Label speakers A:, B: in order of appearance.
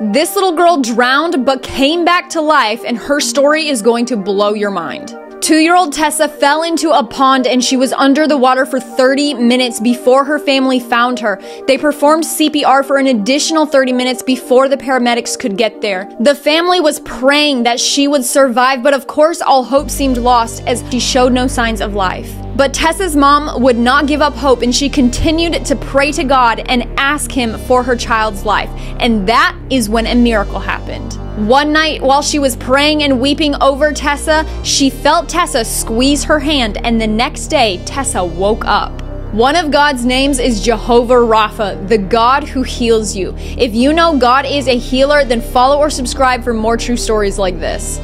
A: This little girl drowned but came back to life, and her story is going to blow your mind. Two year old Tessa fell into a pond and she was under the water for 30 minutes before her family found her. They performed CPR for an additional 30 minutes before the paramedics could get there. The family was praying that she would survive, but of course, all hope seemed lost as she showed no signs of life. But Tessa's mom would not give up hope and she continued to pray to God and ask Him for her child's life. And that is when a miracle happened. One night, while she was praying and weeping over Tessa, she felt Tessa squeeze her hand, and the next day, Tessa woke up. One of God's names is Jehovah Rapha, the God who heals you. If you know God is a healer, then follow or subscribe for more true stories like this.